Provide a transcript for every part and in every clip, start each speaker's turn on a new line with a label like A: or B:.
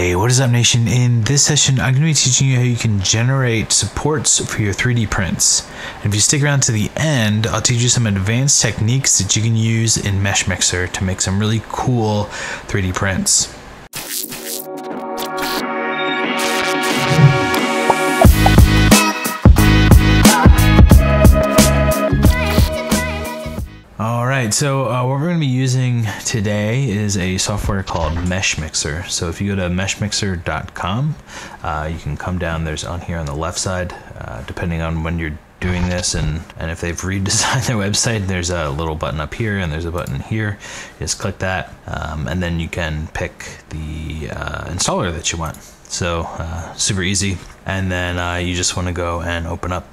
A: Hey, what is up, Nation? In this session, I'm going to be teaching you how you can generate supports for your 3D prints. And if you stick around to the end, I'll teach you some advanced techniques that you can use in Mesh Mixer to make some really cool 3D prints. Right, so uh, what we're going to be using today is a software called Mesh Mixer. So if you go to meshmixer.com, uh, you can come down. There's on here on the left side, uh, depending on when you're doing this and, and if they've redesigned their website, there's a little button up here and there's a button here. just click that, um, and then you can pick the uh, installer that you want. So uh, super easy. And then uh, you just want to go and open up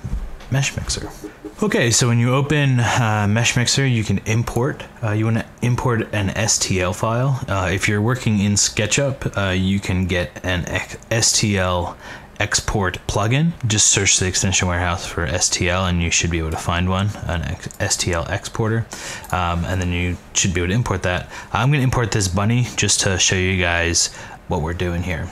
A: Mesh Mixer. Okay, so when you open uh, Mesh Mixer, you can import. Uh, you want to import an STL file. Uh, if you're working in SketchUp, uh, you can get an STL export plugin. Just search the extension warehouse for STL, and you should be able to find one, an STL exporter, um, and then you should be able to import that. I'm going to import this bunny just to show you guys what we're doing here.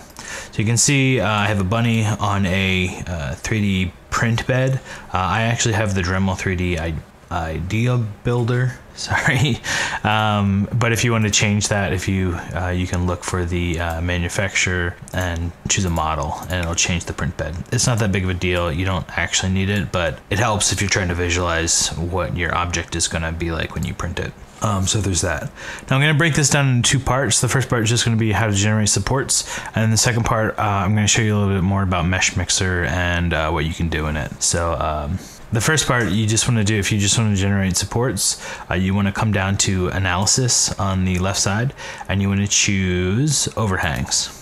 A: So you can see uh, I have a bunny on a uh, 3D print bed. Uh, I actually have the Dremel 3D I idea builder. Sorry. Um, but if you want to change that if you uh, you can look for the uh, manufacturer and choose a model and it'll change the print bed. It's not that big of a deal. You don't actually need it but it helps if you're trying to visualize what your object is going to be like when you print it um, so there's that. Now I'm going to break this down into two parts. The first part is just going to be how to generate supports, and the second part uh, I'm going to show you a little bit more about Mesh Mixer and uh, what you can do in it. So um, the first part you just want to do if you just want to generate supports, uh, you want to come down to analysis on the left side, and you want to choose overhangs.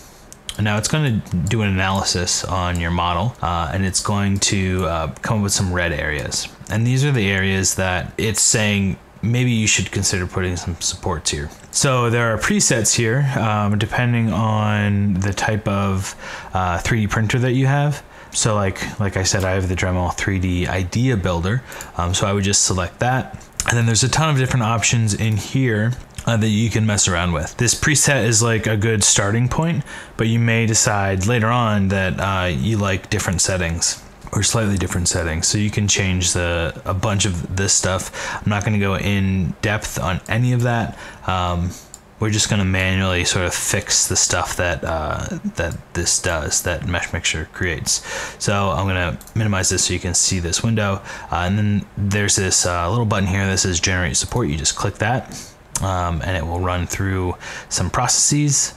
A: Now it's going to do an analysis on your model uh, and it's going to uh, come up with some red areas. And these are the areas that it's saying maybe you should consider putting some supports here. So there are presets here, um, depending on the type of uh, 3D printer that you have. So like like I said, I have the Dremel 3D Idea Builder. Um, so I would just select that. And then there's a ton of different options in here uh, that you can mess around with. This preset is like a good starting point, but you may decide later on that uh, you like different settings or slightly different settings. So you can change the a bunch of this stuff. I'm not going to go in depth on any of that. Um, we're just going to manually sort of fix the stuff that uh, that this does, that Mesh Mixer creates. So I'm going to minimize this so you can see this window. Uh, and then there's this uh, little button here that says Generate Support. You just click that, um, and it will run through some processes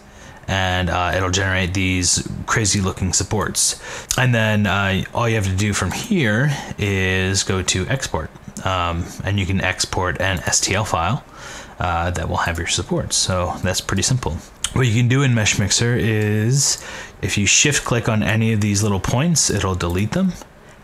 A: and uh, it'll generate these crazy looking supports. And then uh, all you have to do from here is go to export, um, and you can export an STL file uh, that will have your supports. So that's pretty simple. What you can do in Mesh Mixer is if you shift click on any of these little points, it'll delete them,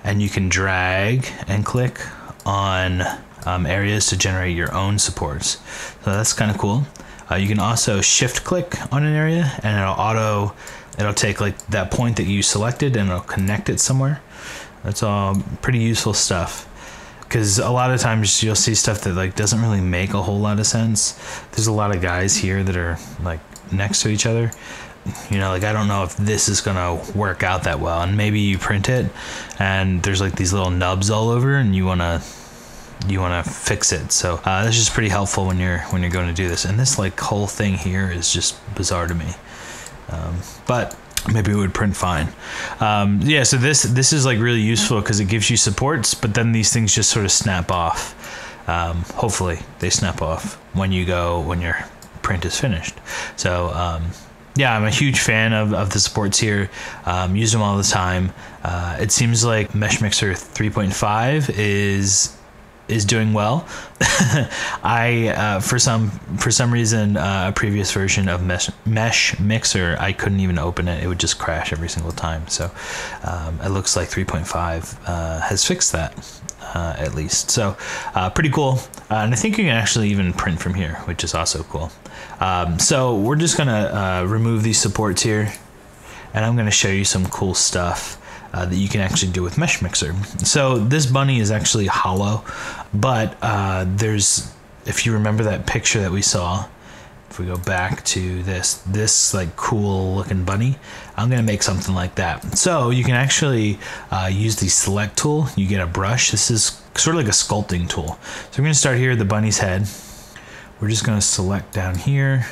A: and you can drag and click on um, areas to generate your own supports. So that's kind of cool. Uh, you can also shift click on an area and it'll auto, it'll take like that point that you selected and it'll connect it somewhere. That's all pretty useful stuff. Because a lot of times you'll see stuff that like doesn't really make a whole lot of sense. There's a lot of guys here that are like next to each other. You know, like I don't know if this is gonna work out that well. And maybe you print it and there's like these little nubs all over and you wanna you want to fix it. So uh, this is pretty helpful when you're when you're going to do this. And this like whole thing here is just bizarre to me. Um, but maybe it would print fine. Um, yeah, so this this is like really useful because it gives you supports, but then these things just sort of snap off. Um, hopefully they snap off when you go when your print is finished. So um, yeah, I'm a huge fan of, of the supports here. Um, use them all the time. Uh, it seems like Mesh Mixer 3.5 is is doing well. I uh, for some for some reason uh, a previous version of Mesh, Mesh Mixer I couldn't even open it. It would just crash every single time. So um, it looks like 3.5 uh, has fixed that uh, at least. So uh, pretty cool. Uh, and I think you can actually even print from here, which is also cool. Um, so we're just gonna remove these supports here, and I'm gonna show you some cool stuff uh, that you can actually do with Mesh Mixer. So this bunny is actually hollow, but uh, there's, if you remember that picture that we saw, if we go back to this this like cool looking bunny i'm gonna make something like that. So you can actually uh, use the select tool. You get a brush. This is sort of like a sculpting tool. So we're gonna start here at the bunny's head. We're just gonna select down here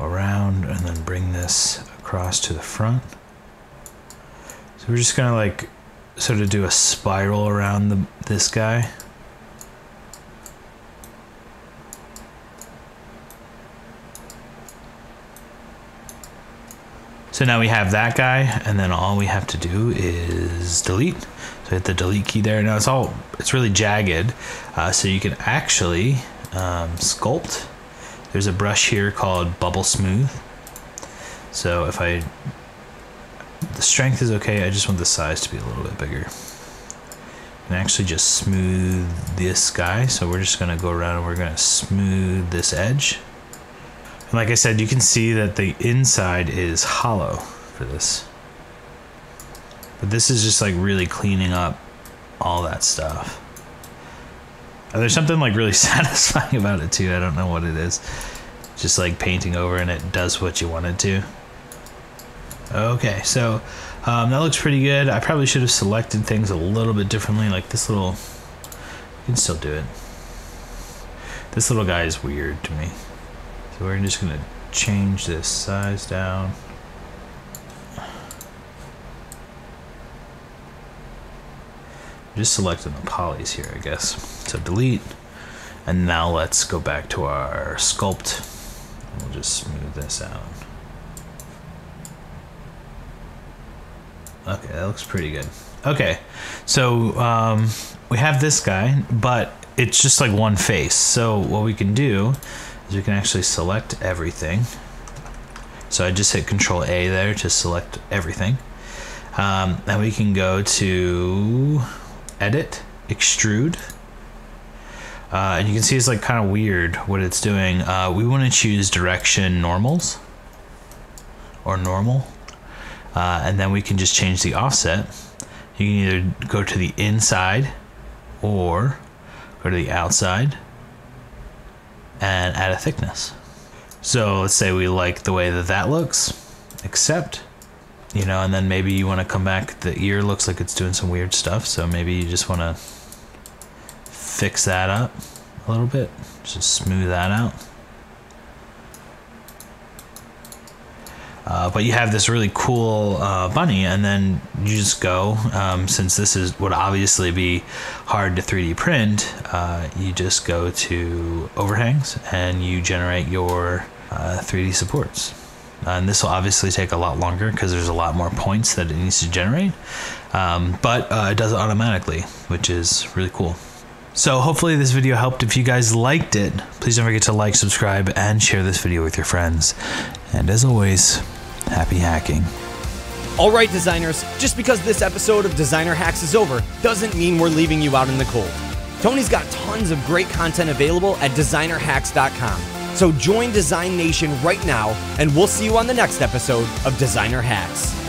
A: around and then bring this across to the front so we're just gonna like sort of do a spiral around the, this guy So now we have that guy, and then all we have to do is delete. So hit the delete key there. Now it's all, it's really jagged. Uh, so you can actually um, sculpt. There's a brush here called Bubble Smooth. So if I, the strength is okay, I just want the size to be a little bit bigger. And actually just smooth this guy. So we're just gonna go around and we're gonna smooth this edge. And like I said, you can see that the inside is hollow for this. But this is just like really cleaning up all that stuff. And there's something like really satisfying about it too. I don't know what it is. Just like painting over and it does what you want it to. Okay, so um, that looks pretty good. I probably should have selected things a little bit differently. Like this little, you can still do it. This little guy is weird to me. So we're just gonna change this size down. Just selecting the polys here, I guess. So delete. And now let's go back to our sculpt. We'll just smooth this out. Okay, that looks pretty good. Okay, so um, we have this guy, but it's just like one face. So what we can do is we can actually select everything. So I just hit Control A there to select everything. Um, and we can go to Edit, Extrude. Uh, and you can see it's like kind of weird what it's doing. Uh, we want to choose direction normals or normal. Uh, and then we can just change the offset. You can either go to the inside or go to the outside and add a thickness. So let's say we like the way that that looks, except, you know, and then maybe you want to come back. The ear looks like it's doing some weird stuff, so maybe you just want to fix that up a little bit, just smooth that out. Uh, but you have this really cool uh, bunny, and then you just go. Um, since this is would obviously be hard to 3D print, uh, you just go to overhangs and you generate your 3D uh, supports. and this will obviously take a lot longer because there's a lot more points that it needs to generate. Um, but uh, it does it automatically, which is really cool. So hopefully this video helped. If you guys liked it, please don't forget to like, subscribe, and share this video with your friends. And as always, happy hacking.
B: All right, designers, just because this episode of Designer Hacks is over doesn't mean we're leaving you out in the cold. Tony's got tons of great content available at designerhacks.com. So join Design Nation right now, and we'll see you on the next episode of Designer Hacks.